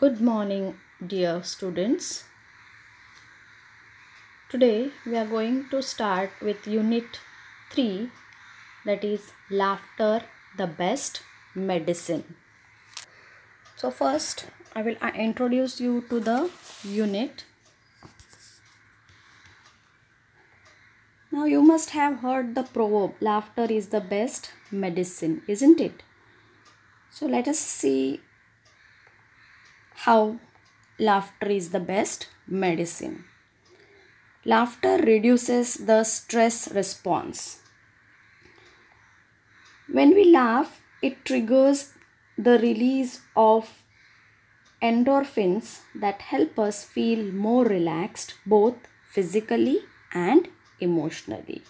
Good morning, dear students. Today we are going to start with Unit 3 that is Laughter the Best Medicine. So, first I will uh, introduce you to the unit. Now, you must have heard the proverb laughter is the best medicine, isn't it? So, let us see how laughter is the best medicine. Laughter reduces the stress response. When we laugh, it triggers the release of endorphins that help us feel more relaxed both physically and emotionally.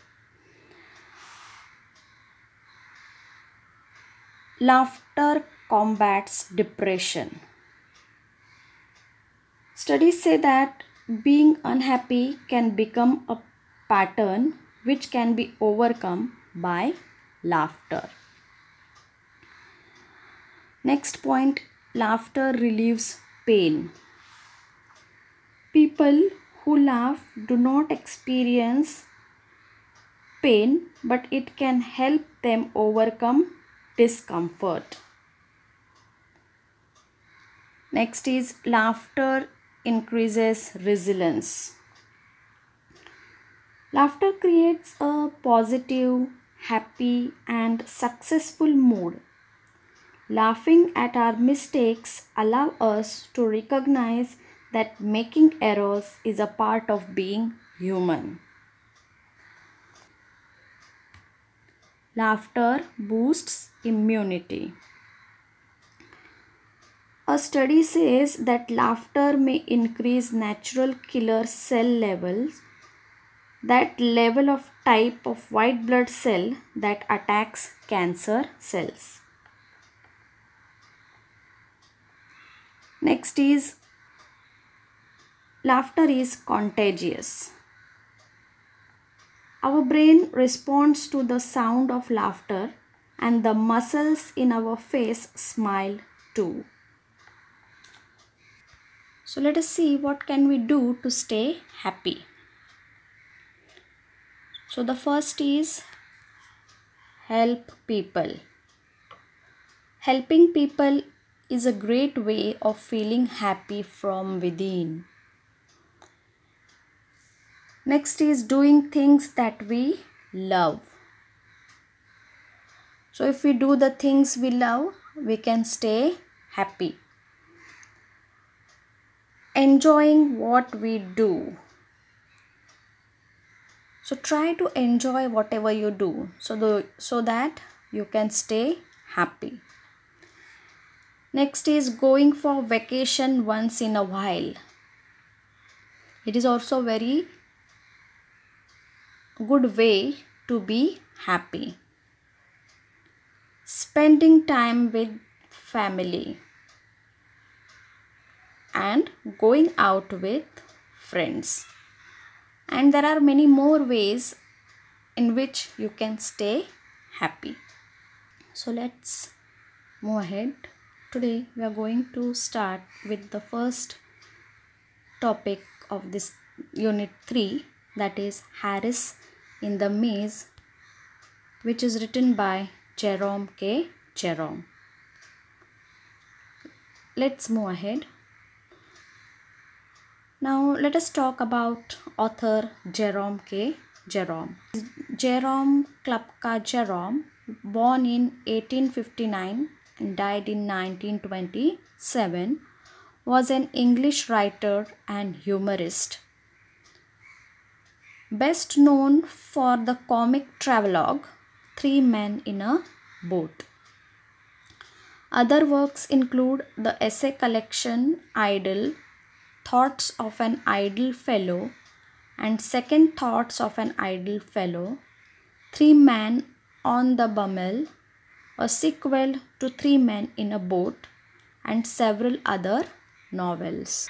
Laughter combats depression. Studies say that being unhappy can become a pattern which can be overcome by laughter. Next point laughter relieves pain. People who laugh do not experience pain, but it can help them overcome discomfort. Next is laughter increases resilience. Laughter creates a positive, happy, and successful mood. Laughing at our mistakes allow us to recognize that making errors is a part of being human. Laughter boosts immunity. A study says that laughter may increase natural killer cell levels, that level of type of white blood cell that attacks cancer cells. Next is laughter is contagious. Our brain responds to the sound of laughter and the muscles in our face smile too. So let us see what can we do to stay happy. So the first is help people. Helping people is a great way of feeling happy from within. Next is doing things that we love. So if we do the things we love, we can stay happy enjoying what we do. So try to enjoy whatever you do so the, so that you can stay happy. Next is going for vacation once in a while. It is also very good way to be happy. Spending time with family and going out with friends. And there are many more ways in which you can stay happy. So let's move ahead. Today we are going to start with the first topic of this unit 3 that is Harris in the Maze which is written by Jerome K. Jerome. Let's move ahead. Now let us talk about author Jerome K. Jerome. Jerome Klapka Jerome, born in 1859 and died in 1927, was an English writer and humorist. Best known for the comic travelogue Three Men in a Boat. Other works include the essay collection Idle Thoughts of an Idle Fellow and Second Thoughts of an Idle Fellow, Three Men on the Bummel, a sequel to Three Men in a Boat, and several other novels.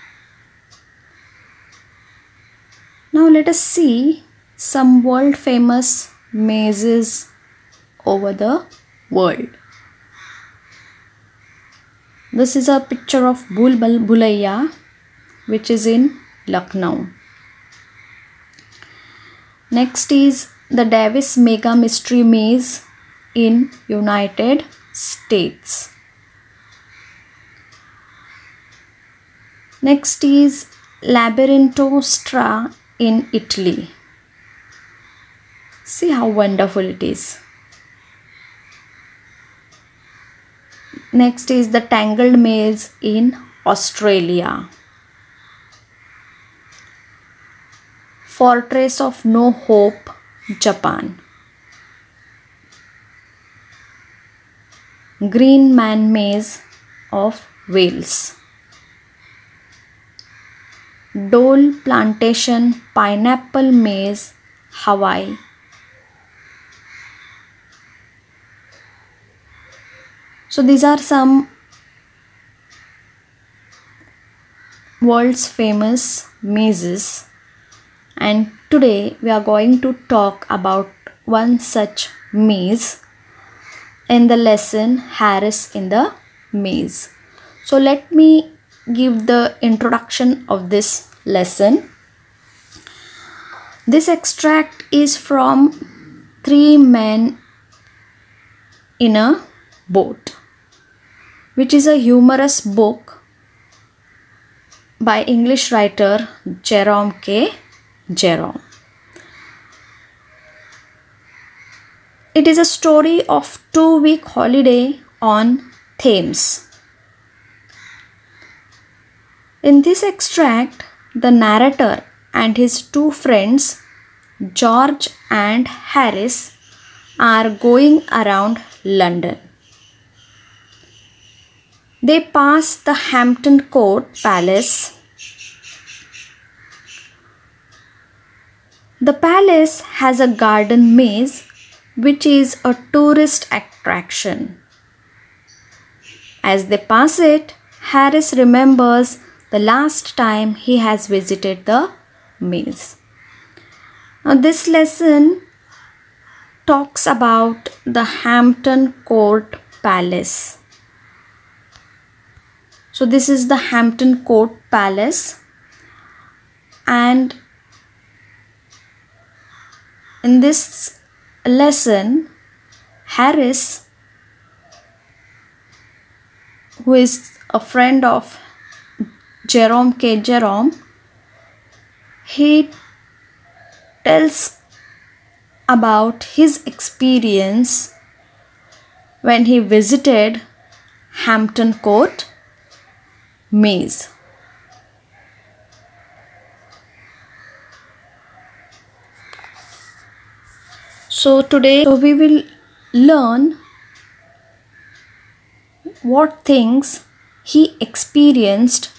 Now let us see some world famous mazes over the world. This is a picture of Bhul Bhulaiya which is in Lucknow. Next is the Davis Mega Mystery Maze in United States. Next is Labyrinto Stra in Italy. See how wonderful it is. Next is the Tangled Maze in Australia. Fortress of No Hope, Japan. Green Man Maze of Wales. Dole Plantation Pineapple Maze, Hawaii. So these are some world's famous mazes and today we are going to talk about one such maze in the lesson Harris in the maze. So let me give the introduction of this lesson. This extract is from Three Men in a Boat, which is a humorous book by English writer Jerome K. Jerome. It is a story of two week holiday on Thames. In this extract, the narrator and his two friends, George and Harris, are going around London. They pass the Hampton Court Palace. The palace has a garden maze which is a tourist attraction. As they pass it, Harris remembers the last time he has visited the maze. Now, this lesson talks about the Hampton Court Palace. So, this is the Hampton Court Palace, and in this lesson, Harris, who is a friend of Jerome K. Jerome, he tells about his experience when he visited Hampton Court Maze. So today we will learn what things he experienced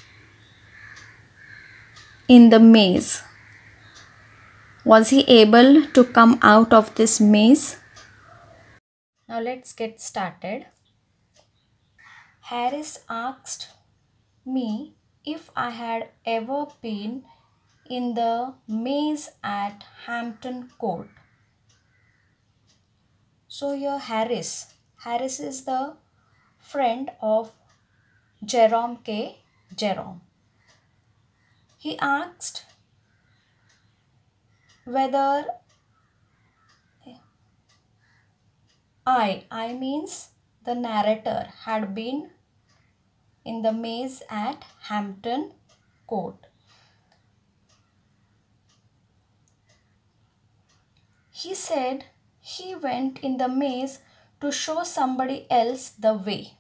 in the maze. Was he able to come out of this maze? Now let's get started. Harris asked me if I had ever been in the maze at Hampton Court. So here Harris. Harris is the friend of Jerome K. Jerome. He asked whether I, I means the narrator, had been in the maze at Hampton Court. He said he went in the maze to show somebody else the way.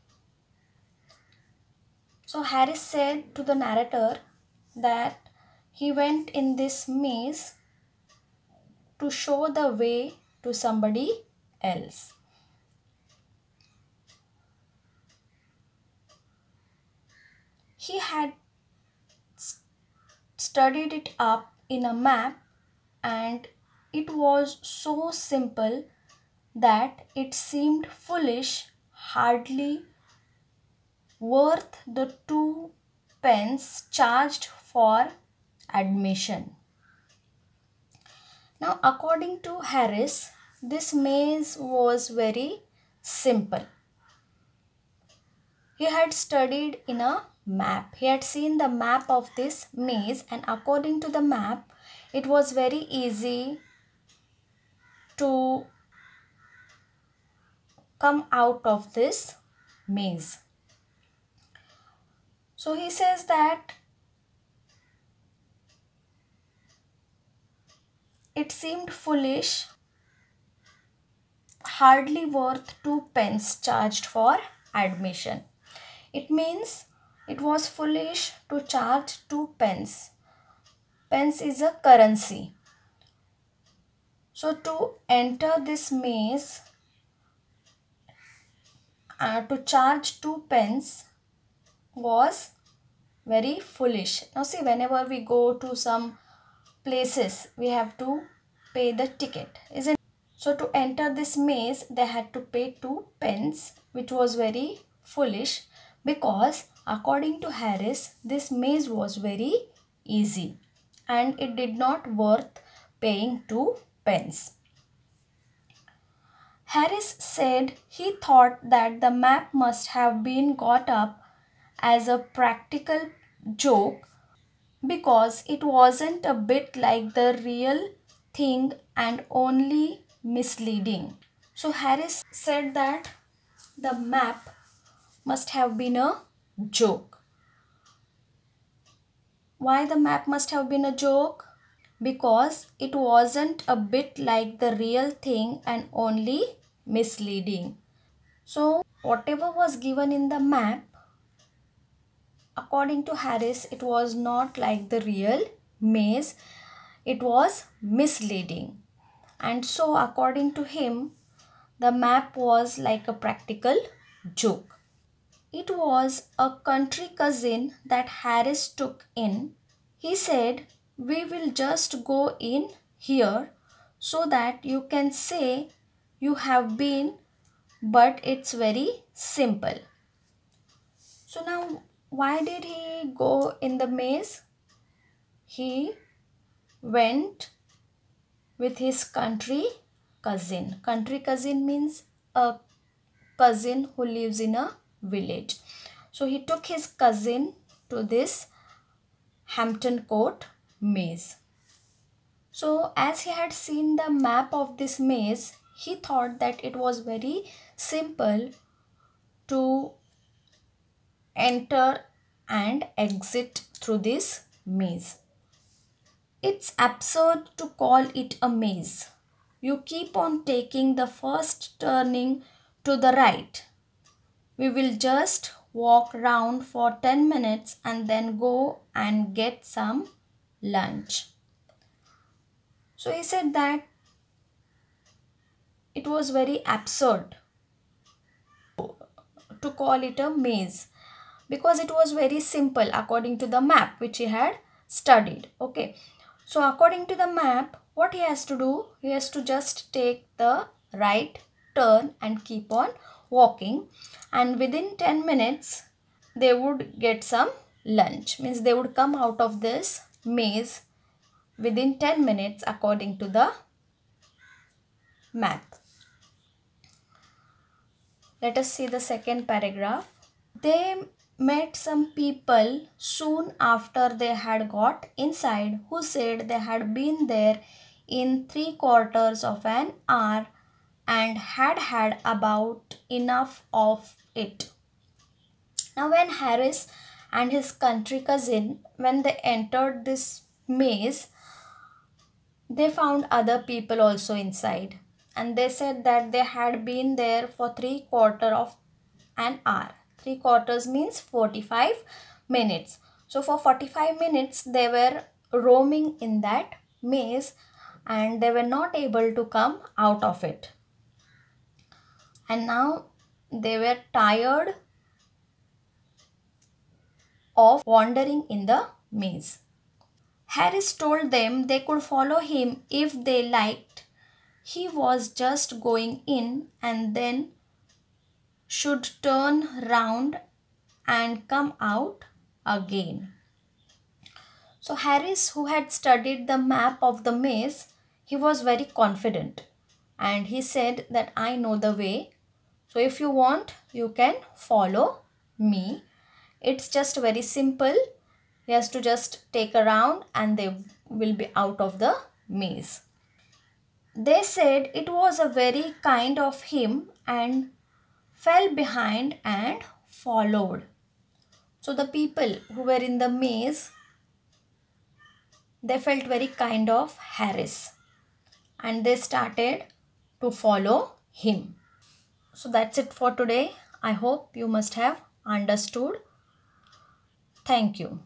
So Harris said to the narrator that he went in this maze to show the way to somebody else. He had studied it up in a map and it was so simple that it seemed foolish, hardly worth the two pence charged for admission. Now, according to Harris, this maze was very simple. he had studied in a map. He had seen the map of this maze, and according to the map, it was very easy to come out of this maze. So he says that it seemed foolish, hardly worth two pence charged for admission. It means it was foolish to charge two pence. Pence is a currency. So to enter this maze, uh, to charge two pence was very foolish. Now see whenever we go to some places we have to pay the ticket isn't so to enter this maze they had to pay two pence which was very foolish because according to Harris this maze was very easy and it did not worth paying two pence. Harris said he thought that the map must have been got up as a practical joke because it wasn't a bit like the real thing and only misleading. So Harris said that the map must have been a joke. Why the map must have been a joke? Because it wasn't a bit like the real thing and only misleading. So whatever was given in the map according to Harris, it was not like the real maze, it was misleading. And so, according to him, the map was like a practical joke. It was a country cousin that Harris took in. He said, We will just go in here so that you can say you have been, but it's very simple. So now why did he go in the maze? He went with his country cousin. Country cousin means a cousin who lives in a village. So he took his cousin to this Hampton Court maze. So as he had seen the map of this maze, he thought that it was very simple to enter and exit through this maze. It's absurd to call it a maze. You keep on taking the first turning to the right. We will just walk round for 10 minutes and then go and get some lunch. So he said that it was very absurd to call it a maze because it was very simple according to the map which he had studied. Okay. So according to the map what he has to do he has to just take the right turn and keep on walking and within 10 minutes they would get some lunch. Means they would come out of this maze within 10 minutes according to the map let us see the second paragraph they met some people soon after they had got inside who said they had been there in three quarters of an hour and had had about enough of it. Now when Harris and his country cousin, when they entered this maze, they found other people also inside and they said that they had been there for three quarter of an hour 3 quarters means 45 minutes. So for 45 minutes they were roaming in that maze and they were not able to come out of it. And now they were tired of wandering in the maze. Harris told them they could follow him if they liked. He was just going in and then should turn round and come out again. So Harris, who had studied the map of the maze, he was very confident and he said that I know the way. So if you want, you can follow me. It's just very simple. He has to just take a round and they will be out of the maze. They said it was a very kind of him and fell behind and followed. So the people who were in the maze, they felt very kind of Harris and they started to follow him. So that's it for today. I hope you must have understood. Thank you.